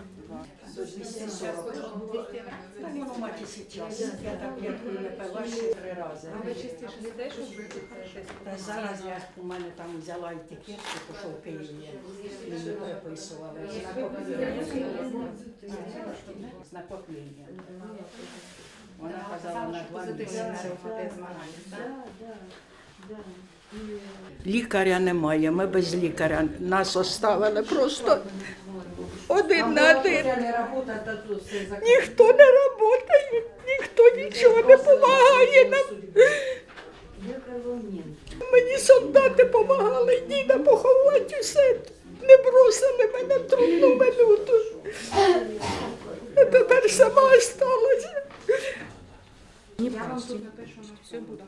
42. До 240. Так воно мать і. Я як не пила ще три рази. А ви частіше не те, що вбити Та зараз я у мене там взяла етикетку, пішов в Києві, мені приписували. Знакоплення. Вона казала на два місяці. Лікаря немає, ми без лікаря. Нас оставили просто один на один. Ніхто не працює, ніхто нічого не допомагає нам. Мені солдати допомагали, діда поховати усе. Не бросили мене в трудну минуту. А тепер сама осталася. Я вам тут напишу, все буде.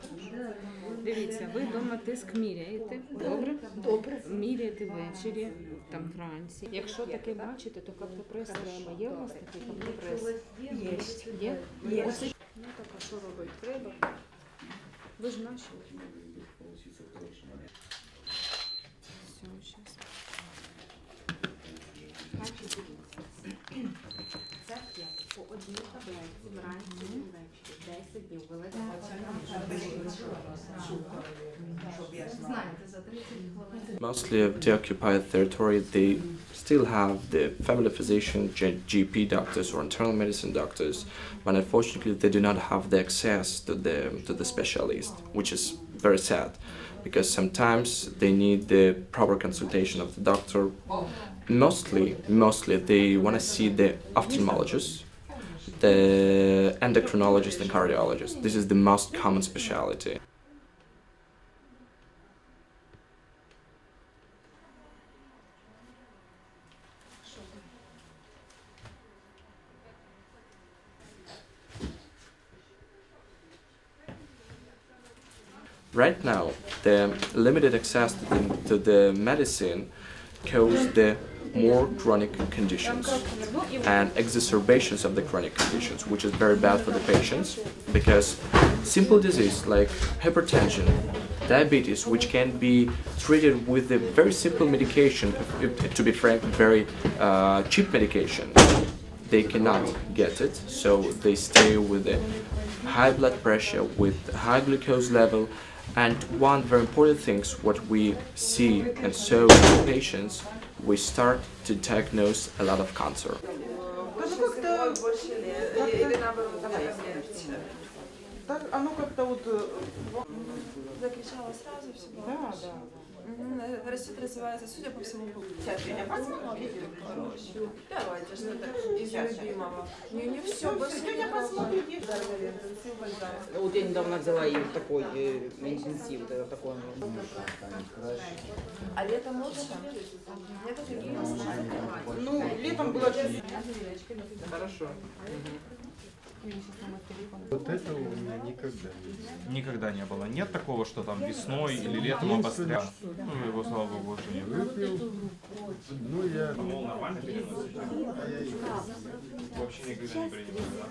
Дивіться, ви вдома тиск міряєте, добре? Добре. Міряєте ввечері, там вранці. Якщо таке бачите, то каптопрес треба. Є у вас такий каптопрес? Є. Є? Є. Ну так, а що робити? Треба. Ви ж наші. п'ять по одній таблетці вранці і ввечері. 10 днів велика Знаєте, за 30 хвилин. Mostly of the occupied territory, they still have the family physician, G- GP doctors, or internal medicine doctors, but unfortunately, they do not have the access to the to the specialist, which is very sad, because sometimes they need the proper consultation of the doctor. Mostly, mostly they want to see the ophthalmologist, the endocrinologist, and cardiologist. This is the most common specialty. Right now, the limited access to the, medicine cause the more chronic conditions and exacerbations of the chronic conditions, which is very bad for the patients because simple disease like hypertension, diabetes, which can be treated with a very simple medication, to be frank, very uh, cheap medication, they cannot get it, so they stay with a high blood pressure, with high glucose level, and one very important thing what we see and so in patients, we start to diagnose a lot of cancer. Ну. Так, оно как-то вот... э, Закричала сразу все было. Да, да. Мгм, э, Растет, развивается, судя по всему, сейчас я посмотрю. Короче, давайте что-то из любимого. Не, не все, больше не посмотрим. Вот я недавно взяла и такой интенсив, такой. А летом лучше? И Ну, летом было чуть Хорошо. Вот этого у меня никогда не было. Никогда не было. Нет такого, что там весной или летом обострял. Ну, его, слава богу, больше нет. Выпил, ну я... Мол, нормально переносит. Вообще никогда не принимал, да?